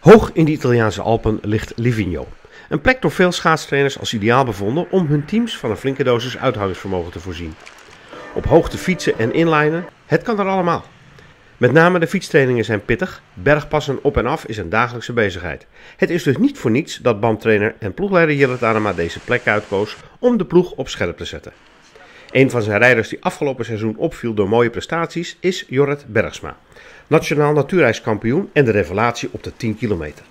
Hoog in de Italiaanse Alpen ligt Livigno. Een plek door veel schaatstrainers als ideaal bevonden om hun teams van een flinke dosis uithoudingsvermogen te voorzien. Op hoogte fietsen en inlinen, het kan er allemaal. Met name de fietstrainingen zijn pittig, bergpassen op en af is een dagelijkse bezigheid. Het is dus niet voor niets dat bandtrainer en ploegleider Jillet Anema deze plek uitkoos om de ploeg op scherp te zetten. Een van zijn rijders die afgelopen seizoen opviel door mooie prestaties is Jorrit Bergsma. Nationaal natuurreiskampioen en de revelatie op de 10 kilometer.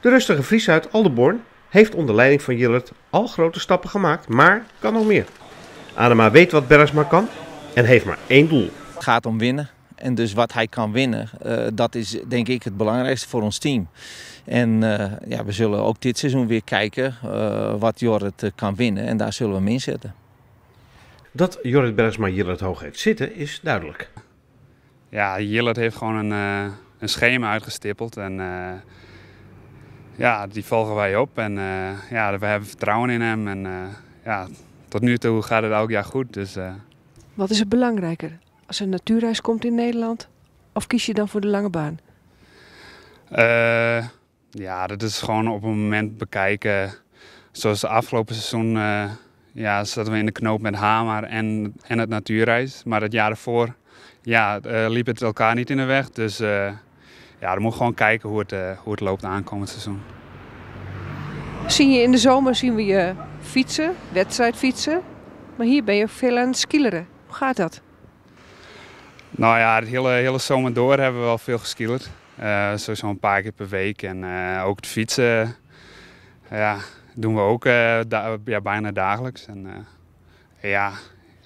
De rustige Fries uit Aldeborn heeft onder leiding van Jillert al grote stappen gemaakt, maar kan nog meer. Adema weet wat Bergsma kan en heeft maar één doel. Het gaat om winnen. En dus wat hij kan winnen, uh, dat is denk ik het belangrijkste voor ons team. En uh, ja, we zullen ook dit seizoen weer kijken uh, wat Jorrit kan winnen. En daar zullen we hem inzetten. Dat Jorrit Bergsma Jillert hoog heeft zitten is duidelijk. Ja, Jillert heeft gewoon een, uh, een schema uitgestippeld. En uh, ja, die volgen wij op. En uh, ja, we hebben vertrouwen in hem. En ja, tot nu toe gaat het elk jaar goed. Dus, Wat is het belangrijker? Als er een natuurreis komt in Nederland? Of kies je dan voor de lange baan? ja, dat is gewoon op een moment bekijken. Zoals de afgelopen seizoen ja, zaten we in de knoop met Hamar en, en het natuurreis. Maar het jaar ervoor ja, uh, liep het elkaar niet in de weg. Dus uh, ja, dan moet gewoon kijken hoe het, uh, hoe het loopt aankomend seizoen. Zie je in de zomer zien we je fietsen, wedstrijd fietsen. Maar hier ben je veel aan het skileren. Hoe gaat dat? Nou ja, het hele, hele zomer door hebben we wel veel geskielerd. Uh, sowieso een paar keer per week. En ook het fietsen ja, doen we ook da ja, bijna dagelijks. En, ja,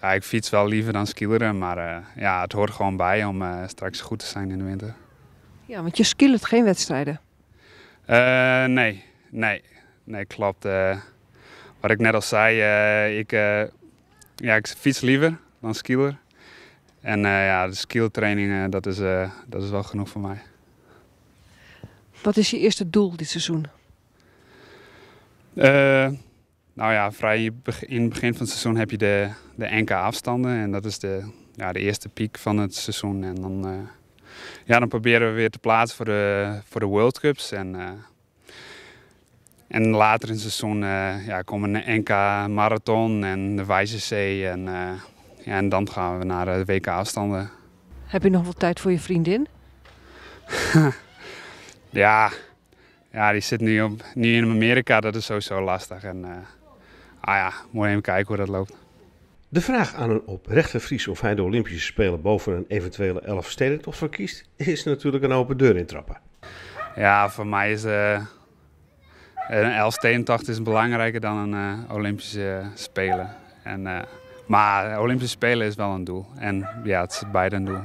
ja, ik fiets wel liever dan skileren, maar uh, ja, het hoort gewoon bij om uh, straks goed te zijn in de winter. Ja, want je skilert geen wedstrijden? Uh, nee, nee, nee, klopt. wat ik net al zei, ik, ja, ik fiets liever dan skieler. En ja, de skiltraining, dat, is, dat is wel genoeg voor mij. Wat is je eerste doel dit seizoen? Nou ja, vrij in het begin van het seizoen heb je de, de NK-afstanden. En dat is de, ja, de eerste piek van het seizoen. En dan, uh, ja, dan proberen we weer te plaatsen voor de, voor de World Cups. En, uh, en later in het seizoen uh, ja, komen een NK-marathon en de Wijzezee. En, ja, en dan gaan we naar de WK-afstanden. Heb je nog wel tijd voor je vriendin? ja, ja, die zit nu, op, nu in Amerika. Dat is sowieso lastig. En, ah ja, moet even kijken hoe dat loopt. De vraag aan een oprechte Fries of hij de Olympische Spelen boven een eventuele Elfstedentocht verkiest, is natuurlijk een open deur intrappen. Ja, voor mij is uh, een Elfstedentocht is belangrijker dan een uh, Olympische Spelen. En, uh, maar Olympische Spelen is wel een doel. En ja, het is beide een doel.